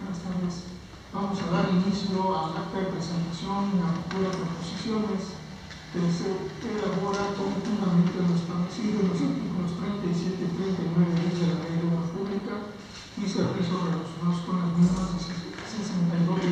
Buenas tardes. Vamos a dar inicio al acta de presentación y apertura de proposiciones que se elabora conjuntamente a los establecidos en los artículos 37 y 39 de la Ley de Obras Públicas y Servicios relacionados con las mismas 62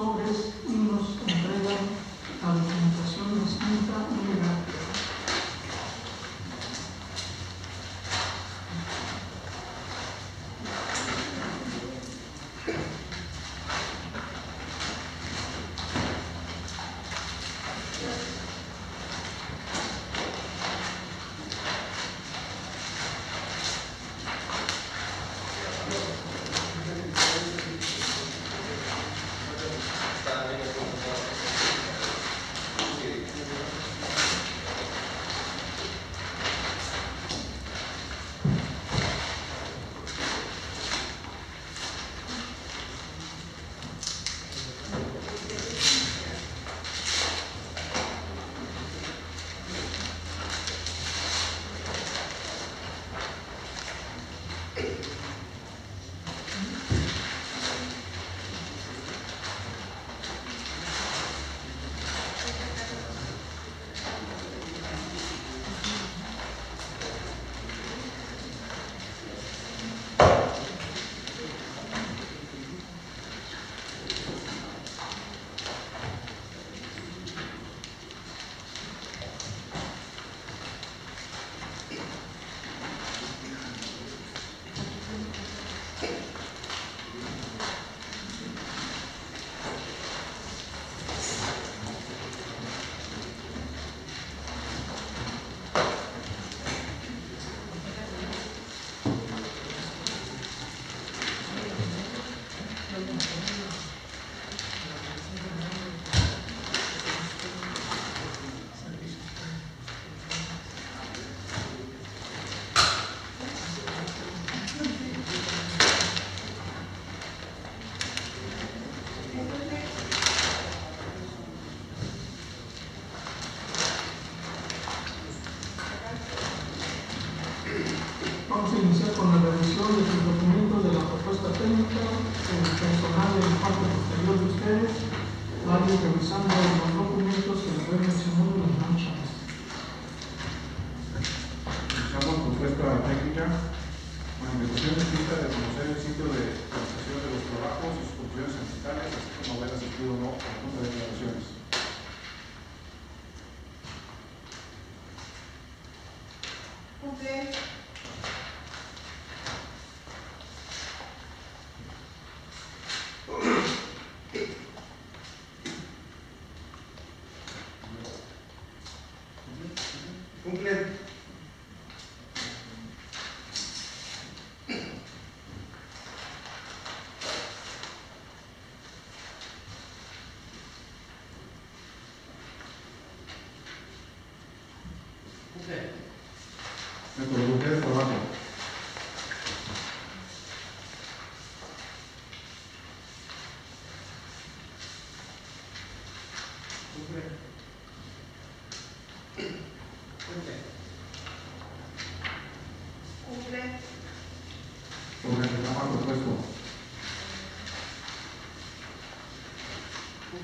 So this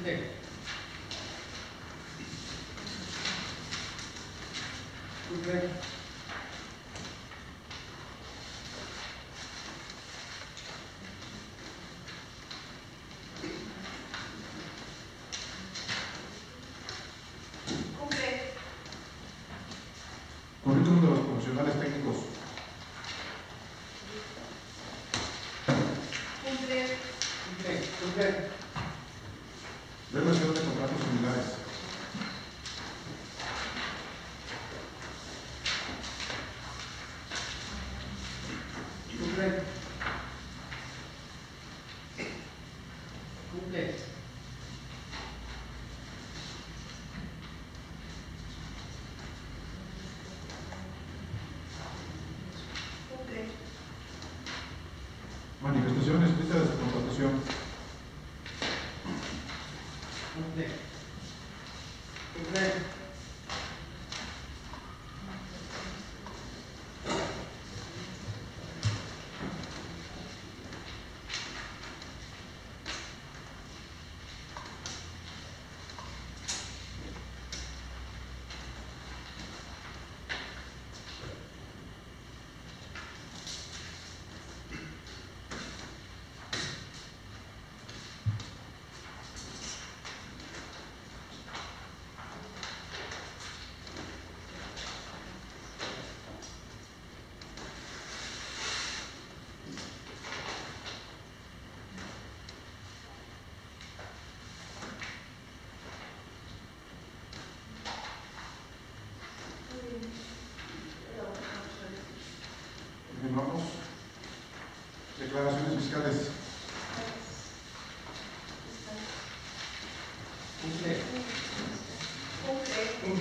there. We're. Christ.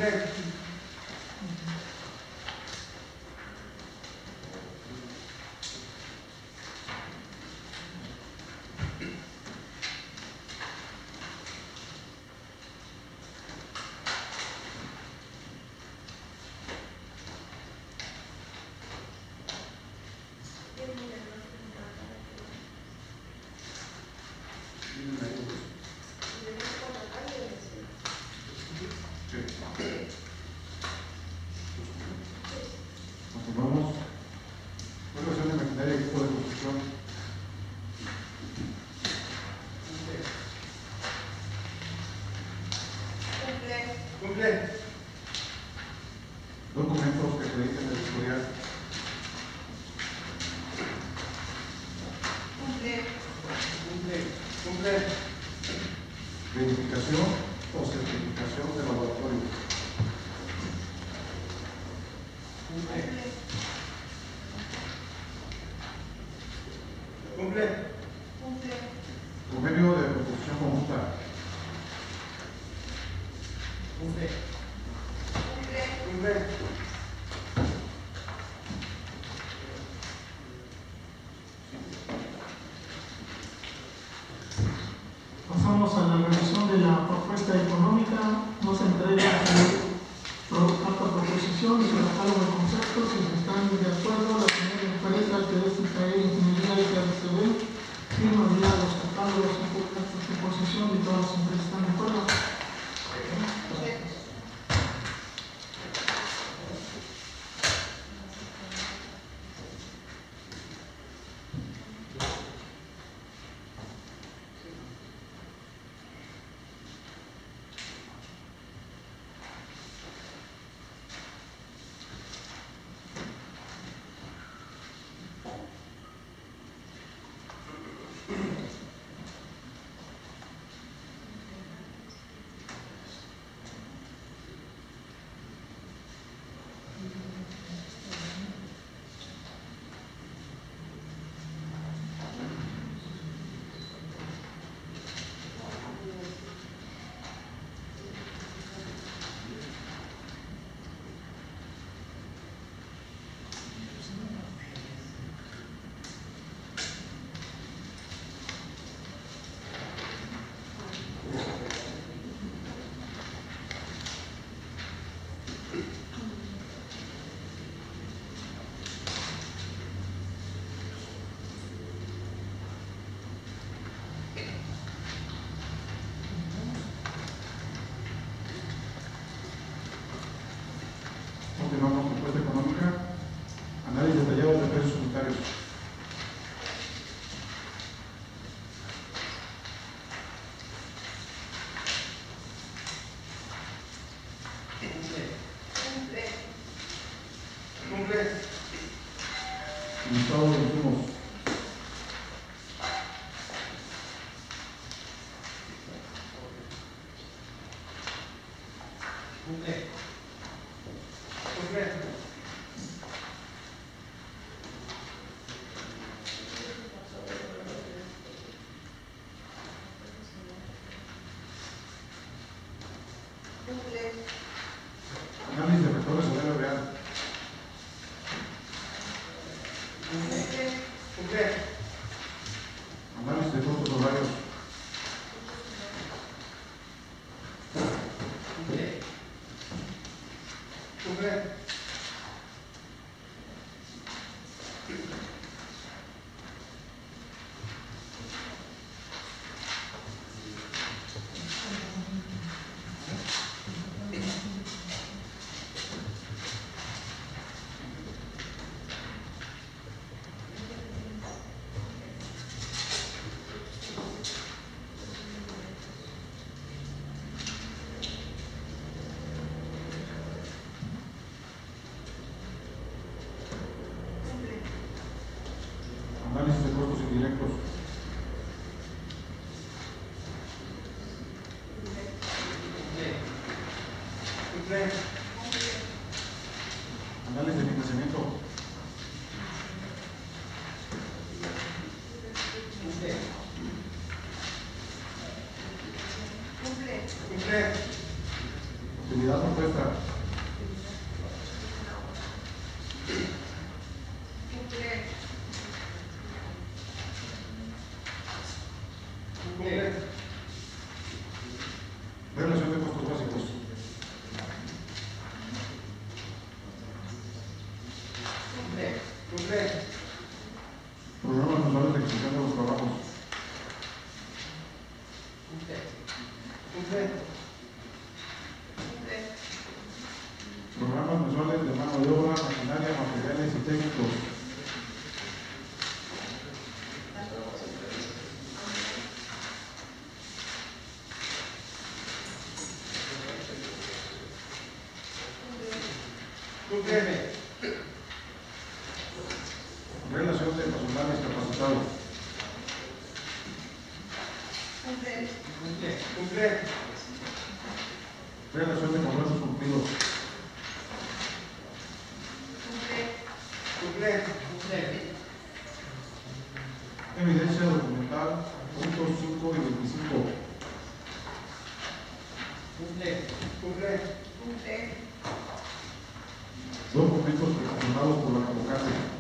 Cumple. Análisis de financiamiento. Cumple. Cumple. Utilidad propuesta. Cumple. Cumple. Relación de costos básicos. Cumple. Cumple. De los trabajos. Cumple. Cumple. Cumple. Programas mensuales de mano de obra, maquinaria, materiales y técnicos. Cumple. Relación de personal discapacitado. Cumple. Cumple. Relación de contratos cumplidos. Cumple. Cumple. Evidencia documental, puntos 5 y 25. Cumple. Cumple. Cumple. Documentos proporcionados por la convocante.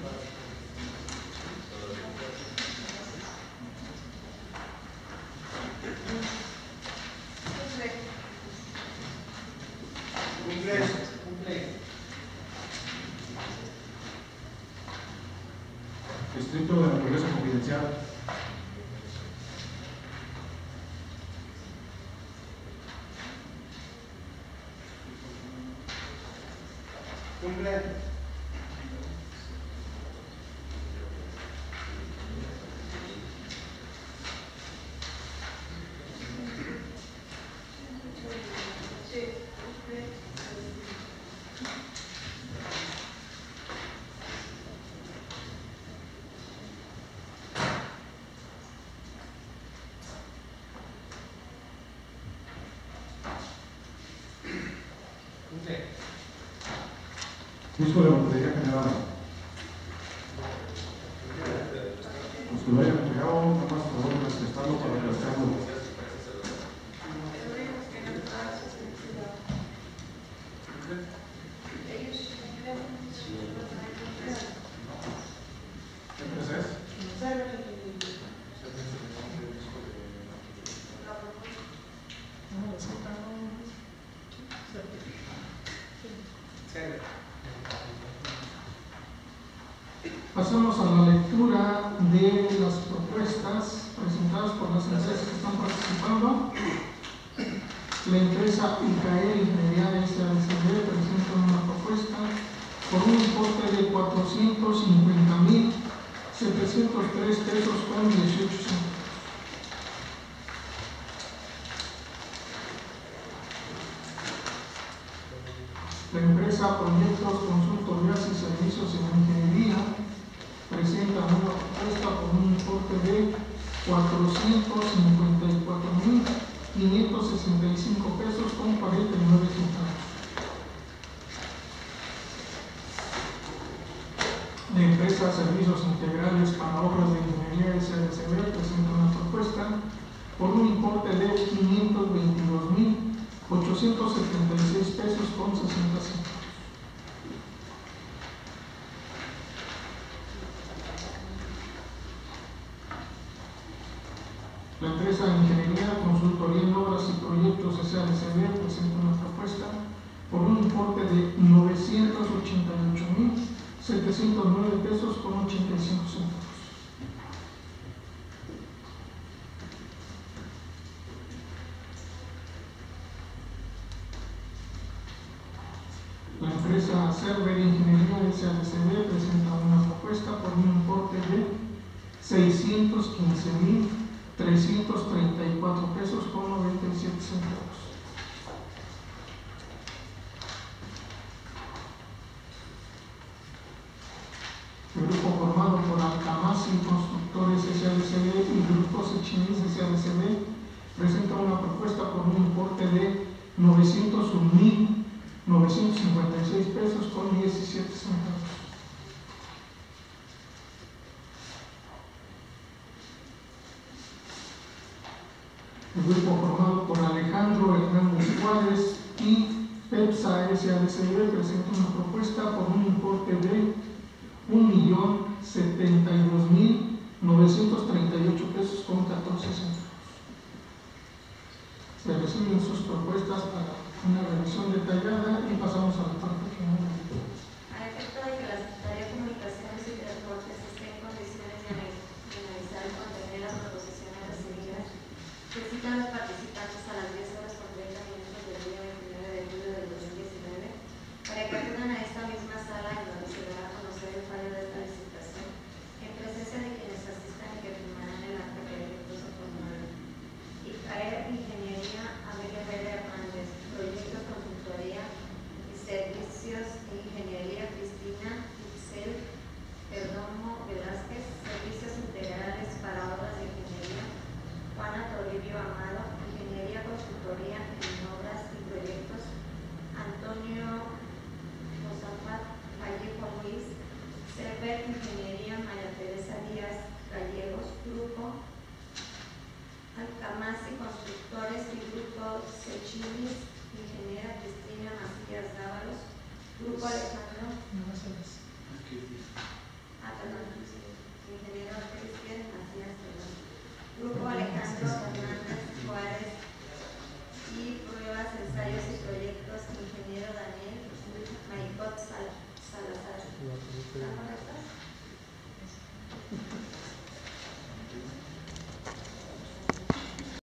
Cumple. Cumple. Escrito de naturaleza confidencial. Cumple. Fisco de General. Los Pasamos a la lectura de las propuestas presentadas por las empresas que están participando. La empresa ICAEL Mediana SADCB presenta una propuesta por un importe de 450 mil 703 pesos con 18 centavos. La empresa Proyectos Consultorías y Servicios presenta una propuesta con un importe de 454.565 pesos con 49 centavos. La empresa Servicios Integrales para Obras de Ingeniería SRCB presenta una propuesta por un importe de 522.876 pesos con 60. Empresa de Ingeniería, Consultoría en Obras y Proyectos SADCB presenta una propuesta por un importe de 988.709 pesos con 85 centavos. La empresa Server Ingeniería SADCB presenta una propuesta por un importe de 615.334 pesos con 97 centavos. El grupo formado por Alcamasi Constructores SADCB y Grupo Sechinis SADCB presenta una propuesta por un importe de 901.956 pesos con 17 centavos. Grupo formado por Alejandro Hernández Juárez y PEPSA SADCB presenta una propuesta por un importe de 1.072.938 pesos con 14 centavos. Se reciben sus propuestas para una revisión detallada y pasamos a la parte